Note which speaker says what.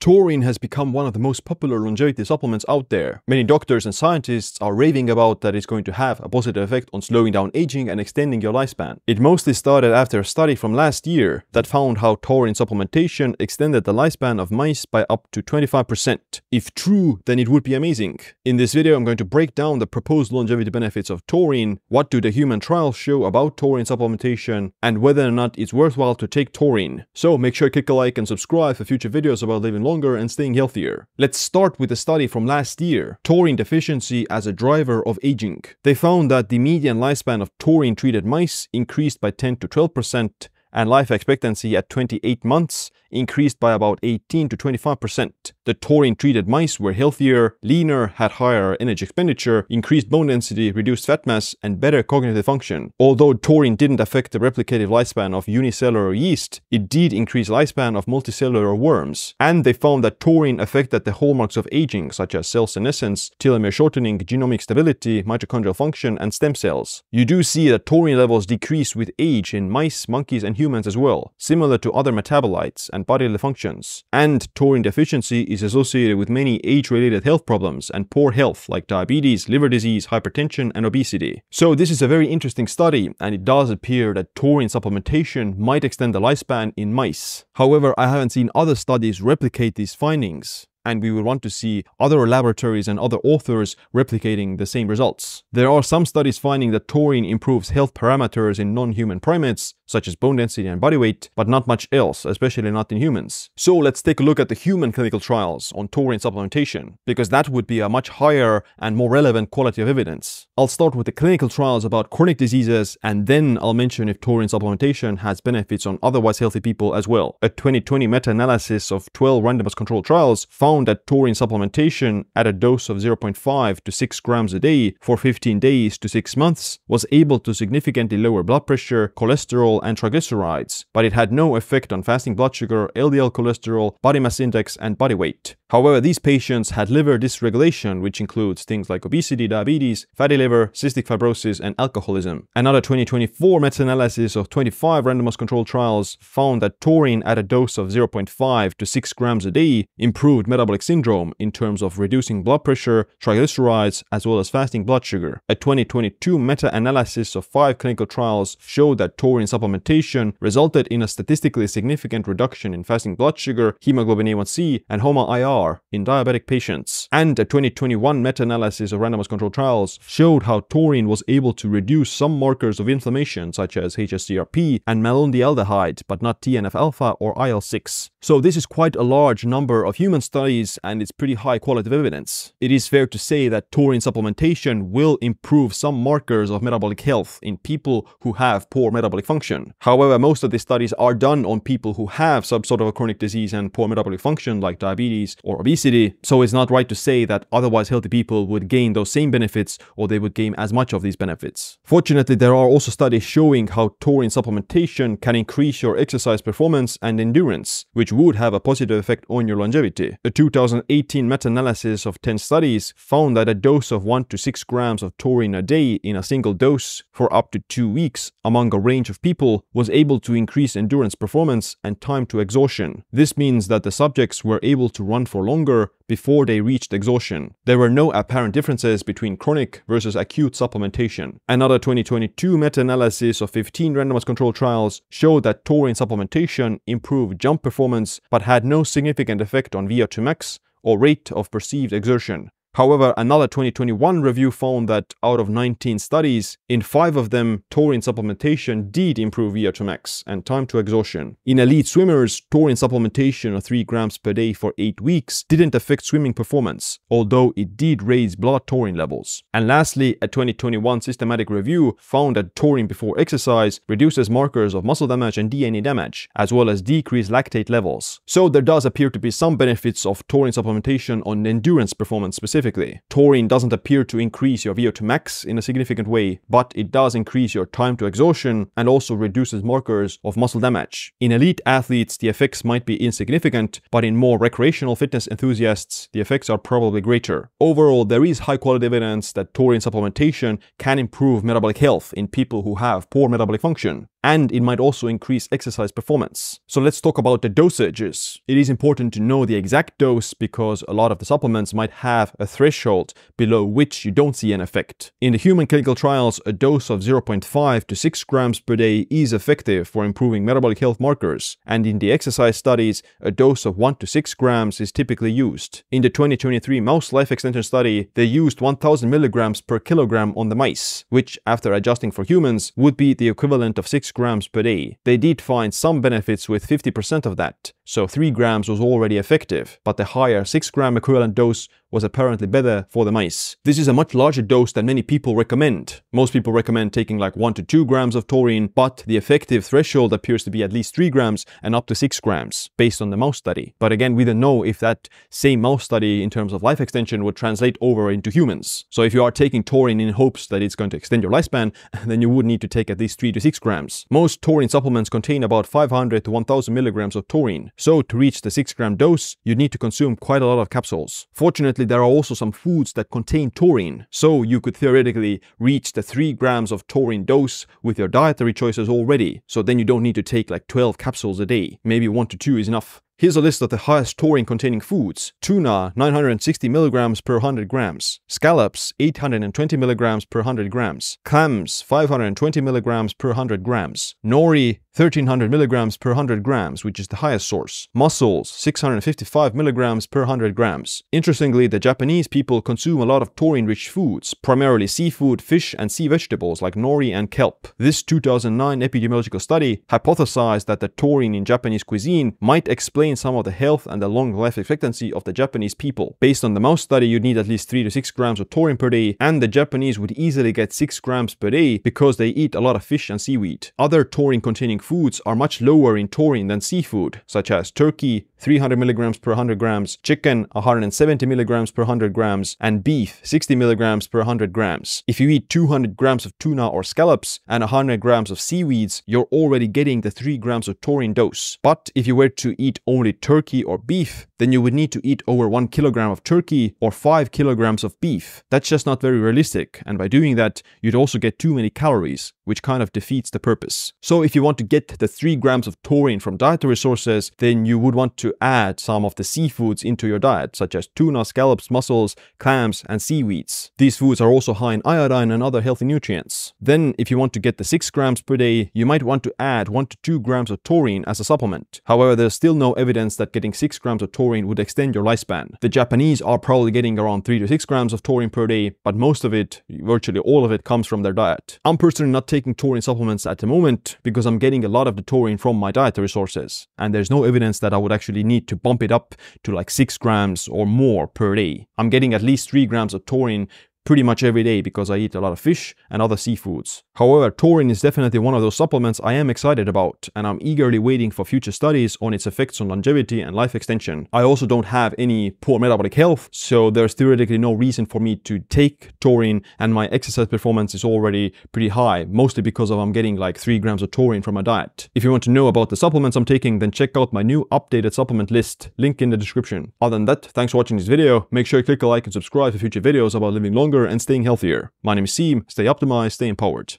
Speaker 1: Taurine has become one of the most popular longevity supplements out there. Many doctors and scientists are raving about that it's going to have a positive effect on slowing down aging and extending your lifespan. It mostly started after a study from last year that found how taurine supplementation extended the lifespan of mice by up to 25%. If true, then it would be amazing. In this video, I'm going to break down the proposed longevity benefits of taurine, what do the human trials show about taurine supplementation, and whether or not it's worthwhile to take taurine. So make sure to click a like and subscribe for future videos about living longer and staying healthier. Let's start with a study from last year, taurine deficiency as a driver of aging. They found that the median lifespan of taurine-treated mice increased by 10 to 12% and life expectancy at 28 months increased by about 18 to 25%. The taurine-treated mice were healthier, leaner, had higher energy expenditure, increased bone density, reduced fat mass, and better cognitive function. Although taurine didn't affect the replicative lifespan of unicellular yeast, it did increase lifespan of multicellular worms. And they found that taurine affected the hallmarks of aging, such as cell senescence, telomere shortening, genomic stability, mitochondrial function, and stem cells. You do see that taurine levels decrease with age in mice, monkeys, and humans as well, similar to other metabolites and bodily functions. And taurine deficiency is associated with many age-related health problems and poor health like diabetes, liver disease, hypertension, and obesity. So this is a very interesting study, and it does appear that taurine supplementation might extend the lifespan in mice. However, I haven't seen other studies replicate these findings and we would want to see other laboratories and other authors replicating the same results. There are some studies finding that taurine improves health parameters in non-human primates, such as bone density and body weight, but not much else, especially not in humans. So let's take a look at the human clinical trials on taurine supplementation, because that would be a much higher and more relevant quality of evidence. I'll start with the clinical trials about chronic diseases, and then I'll mention if taurine supplementation has benefits on otherwise healthy people as well. A 2020 meta-analysis of 12 randomized controlled trials found that taurine supplementation at a dose of 0.5 to 6 grams a day for 15 days to 6 months was able to significantly lower blood pressure, cholesterol, and triglycerides, but it had no effect on fasting blood sugar, LDL cholesterol, body mass index, and body weight. However, these patients had liver dysregulation, which includes things like obesity, diabetes, fatty liver, cystic fibrosis, and alcoholism. Another 2024 meta-analysis of 25 randomized controlled trials found that taurine at a dose of 0.5 to 6 grams a day improved metabolic syndrome in terms of reducing blood pressure, triglycerides, as well as fasting blood sugar. A 2022 meta-analysis of 5 clinical trials showed that taurine supplementation resulted in a statistically significant reduction in fasting blood sugar, hemoglobin A1c, and HOMA-IR in diabetic patients. And a 2021 meta-analysis of randomized controlled trials showed how taurine was able to reduce some markers of inflammation such as hsCRP and malondialdehyde, but not TNF-alpha or IL-6. So this is quite a large number of human studies and it's pretty high quality of evidence. It is fair to say that taurine supplementation will improve some markers of metabolic health in people who have poor metabolic function. However, most of these studies are done on people who have some sort of a chronic disease and poor metabolic function like diabetes or obesity, so it's not right to say that otherwise healthy people would gain those same benefits or they would gain as much of these benefits. Fortunately, there are also studies showing how taurine supplementation can increase your exercise performance and endurance, which would have a positive effect on your longevity. A 2018 meta-analysis of 10 studies found that a dose of 1 to 6 grams of taurine a day in a single dose for up to 2 weeks among a range of people was able to increase endurance performance and time to exhaustion. This means that the subjects were able to run for longer before they reached exhaustion. There were no apparent differences between chronic versus acute supplementation. Another 2022 meta-analysis of 15 randomized controlled trials showed that taurine supplementation improved jump performance but had no significant effect on VO2 max or rate of perceived exertion. However, another 2021 review found that out of 19 studies, in 5 of them, taurine supplementation did improve VO2 max and time to exhaustion. In elite swimmers, taurine supplementation of 3 grams per day for 8 weeks didn't affect swimming performance, although it did raise blood taurine levels. And lastly, a 2021 systematic review found that taurine before exercise reduces markers of muscle damage and DNA damage, as well as decreased lactate levels. So there does appear to be some benefits of taurine supplementation on endurance performance specifically specifically. Taurine doesn't appear to increase your VO2 max in a significant way, but it does increase your time to exhaustion and also reduces markers of muscle damage. In elite athletes, the effects might be insignificant, but in more recreational fitness enthusiasts, the effects are probably greater. Overall, there is high quality evidence that taurine supplementation can improve metabolic health in people who have poor metabolic function. And it might also increase exercise performance. So let's talk about the dosages. It is important to know the exact dose because a lot of the supplements might have a threshold below which you don't see an effect. In the human clinical trials, a dose of 0.5 to 6 grams per day is effective for improving metabolic health markers, and in the exercise studies, a dose of 1 to 6 grams is typically used. In the 2023 mouse life extension study, they used 1000 milligrams per kilogram on the mice, which, after adjusting for humans, would be the equivalent of 6 grams per day. They did find some benefits with 50% of that, so 3 grams was already effective, but the higher 6 gram equivalent dose was apparently better for the mice. This is a much larger dose than many people recommend. Most people recommend taking like 1 to 2 grams of taurine, but the effective threshold appears to be at least 3 grams and up to 6 grams, based on the mouse study. But again, we don't know if that same mouse study in terms of life extension would translate over into humans. So if you are taking taurine in hopes that it's going to extend your lifespan, then you would need to take at least 3 to 6 grams. Most taurine supplements contain about 500 to 1000 milligrams of taurine. So to reach the 6 gram dose, you'd need to consume quite a lot of capsules. Fortunately, there are also some foods that contain taurine, so you could theoretically reach the 3 grams of taurine dose with your dietary choices already, so then you don't need to take like 12 capsules a day. Maybe 1 to 2 is enough. Here's a list of the highest taurine containing foods. Tuna 960 milligrams per 100 grams. Scallops 820 milligrams per 100 grams. Clams 520 milligrams per 100 grams. Nori 1300 milligrams per 100 grams, which is the highest source. Mussels, 655 milligrams per 100 grams. Interestingly, the Japanese people consume a lot of taurine-rich foods, primarily seafood, fish, and sea vegetables like nori and kelp. This 2009 epidemiological study hypothesized that the taurine in Japanese cuisine might explain some of the health and the long life expectancy of the Japanese people. Based on the mouse study, you'd need at least 3 to 6 grams of taurine per day, and the Japanese would easily get 6 grams per day because they eat a lot of fish and seaweed. Other taurine-containing foods are much lower in taurine than seafood, such as turkey, 300 milligrams per 100 grams, chicken 170 milligrams per 100 grams, and beef 60 milligrams per 100 grams. If you eat 200 grams of tuna or scallops and 100 grams of seaweeds, you're already getting the 3 grams of taurine dose. But if you were to eat only turkey or beef, then you would need to eat over 1 kilogram of turkey or 5 kilograms of beef. That's just not very realistic, and by doing that, you'd also get too many calories, which kind of defeats the purpose. So if you want to get the 3 grams of taurine from dietary sources, then you would want to add some of the seafoods into your diet, such as tuna, scallops, mussels, clams, and seaweeds. These foods are also high in iodine and other healthy nutrients. Then, if you want to get the 6 grams per day, you might want to add 1 to 2 grams of taurine as a supplement. However, there's still no evidence that getting 6 grams of taurine would extend your lifespan. The Japanese are probably getting around 3 to 6 grams of taurine per day, but most of it, virtually all of it, comes from their diet. I'm personally not taking taurine supplements at the moment because I'm getting a lot of the taurine from my dietary sources, and there's no evidence that I would actually need to bump it up to like 6 grams or more per day. I'm getting at least 3 grams of taurine pretty much every day because I eat a lot of fish and other seafoods. However, taurine is definitely one of those supplements I am excited about, and I'm eagerly waiting for future studies on its effects on longevity and life extension. I also don't have any poor metabolic health, so there's theoretically no reason for me to take taurine, and my exercise performance is already pretty high, mostly because of I'm getting like 3 grams of taurine from my diet. If you want to know about the supplements I'm taking, then check out my new updated supplement list, link in the description. Other than that, thanks for watching this video, make sure you click a like and subscribe for future videos about living longer and staying healthier. My name is Siim, stay optimized, stay empowered.